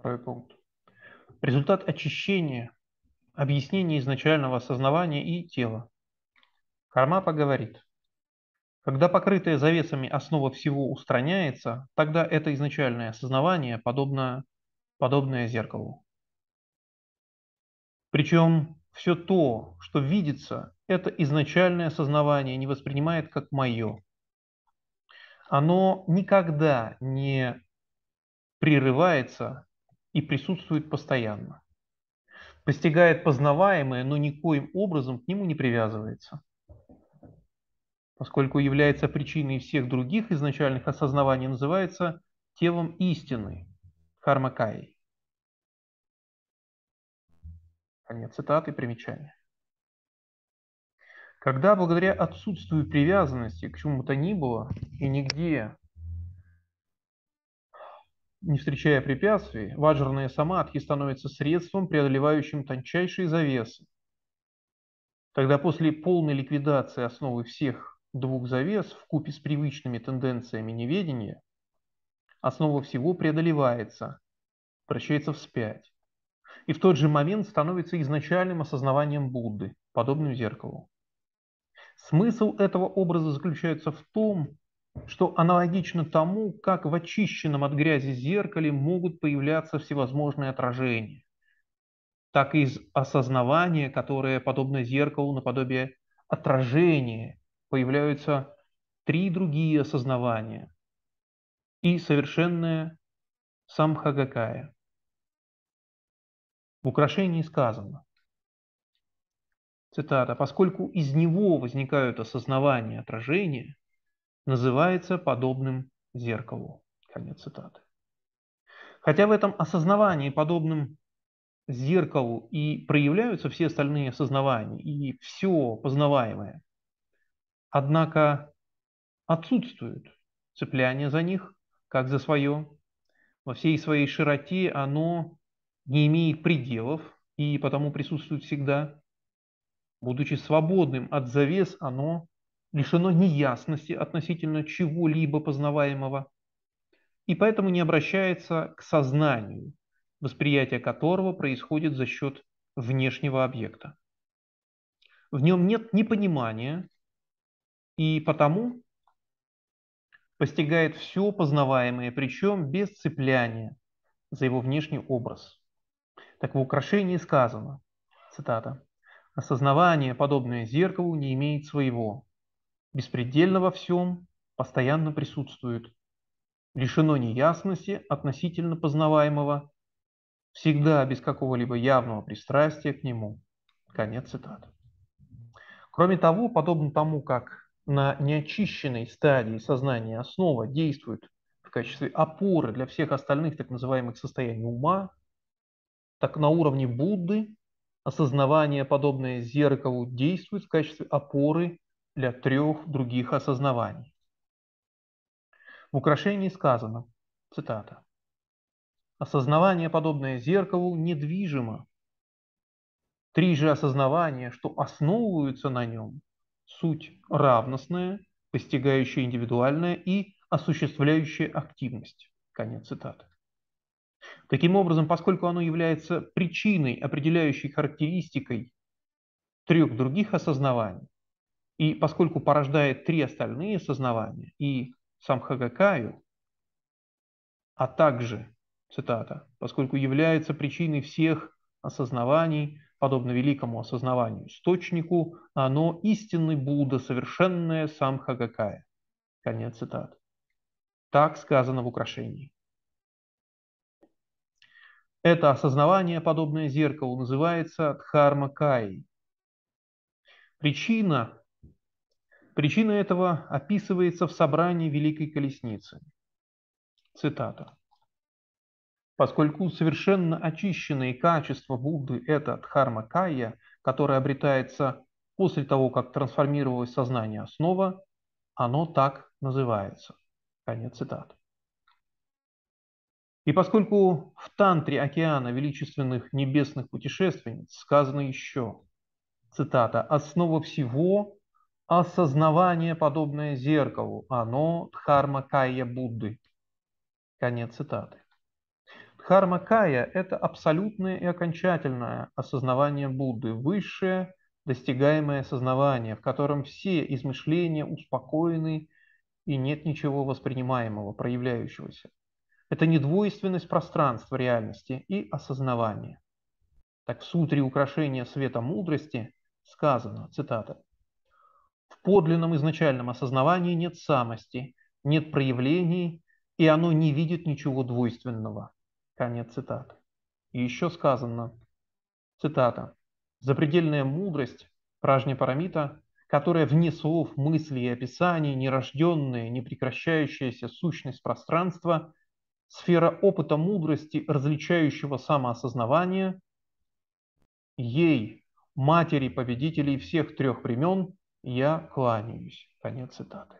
Второй пункт. Результат очищения, объяснения изначального осознавания и тела. Кармапа говорит, когда покрытая завесами основа всего устраняется, тогда это изначальное осознавание подобно, подобное зеркалу. Причем все то, что видится, это изначальное осознавание не воспринимает как мое. Оно никогда не прерывается и присутствует постоянно. Постигает познаваемое, но никоим образом к нему не привязывается. Поскольку является причиной всех других изначальных осознаваний, называется телом истины, хармакай. Конец цитаты, примечания. Когда благодаря отсутствию привязанности к чему-то ни было и нигде не встречая препятствий, ваджарная самадхи становится средством, преодолевающим тончайшие завесы. Тогда после полной ликвидации основы всех двух завес в купе с привычными тенденциями неведения, основа всего преодолевается, прощается вспять. И в тот же момент становится изначальным осознаванием Будды, подобным зеркалу. Смысл этого образа заключается в том, что аналогично тому, как в очищенном от грязи зеркале могут появляться всевозможные отражения, так и из осознавания, которое, подобно зеркалу, наподобие отражения, появляются три другие осознавания и совершенное самхагакая. В украшении сказано, цитата, «поскольку из него возникают осознавания отражения, называется подобным зеркалу. Конец цитаты. Хотя в этом осознавании подобным зеркалу и проявляются все остальные осознавания и все познаваемое, однако отсутствует цепляние за них, как за свое. Во всей своей широте оно не имеет пределов и потому присутствует всегда. Будучи свободным от завес, оно лишено неясности относительно чего-либо познаваемого, и поэтому не обращается к сознанию, восприятие которого происходит за счет внешнего объекта. В нем нет ни понимания, и потому постигает все познаваемое, причем без цепляния за его внешний образ. Так в украшении сказано, цитата, «Осознавание, подобное зеркалу, не имеет своего, беспредельно во всем, постоянно присутствует, лишено неясности относительно познаваемого, всегда без какого-либо явного пристрастия к нему. Конец цитаты. Кроме того, подобно тому, как на неочищенной стадии сознания основа действует в качестве опоры для всех остальных так называемых состояний ума, так на уровне Будды осознавание, подобное зеркалу, действует в качестве опоры для трех других осознаваний. В украшении сказано, цитата, «Осознавание, подобное зеркалу, недвижимо. Три же осознавания, что основываются на нем, суть равностная, постигающая индивидуальная и осуществляющая активность». Конец цитаты. Таким образом, поскольку оно является причиной, определяющей характеристикой трех других осознаваний, и поскольку порождает три остальные сознавания и сам Хагакаю, а также, цитата, поскольку является причиной всех осознаваний, подобно великому осознаванию источнику, оно истинный Будда, совершенное сам Хагакая. Конец цитаты. Так сказано в украшении. Это осознавание, подобное зеркалу, называется Дхарма Кай. Причина Причина этого описывается в собрании Великой Колесницы. Цитата. Поскольку совершенно очищенные качества Будды – это дхарма кая, которая обретается после того, как трансформировалось сознание основа, оно так называется. Конец цитаты. И поскольку в тантре океана величественных небесных путешественниц сказано еще, цитата, «Основа всего осознавание, подобное зеркалу, оно дхарма кая Будды. Конец цитаты. Дхарма Кая – это абсолютное и окончательное осознавание Будды, высшее достигаемое осознавание, в котором все измышления успокоены и нет ничего воспринимаемого, проявляющегося. Это недвойственность пространства реальности и осознавания. Так в сутре украшения света мудрости сказано, цитата, «В подлинном изначальном осознавании нет самости, нет проявлений, и оно не видит ничего двойственного». Конец цитаты. И еще сказано, цитата, «Запредельная мудрость, пражня парамита, которая вне слов, мыслей и описаний, нерожденная, непрекращающаяся сущность пространства, сфера опыта мудрости, различающего самоосознавания, ей, матери победителей всех трех времен, я кланяюсь. Конец цитаты.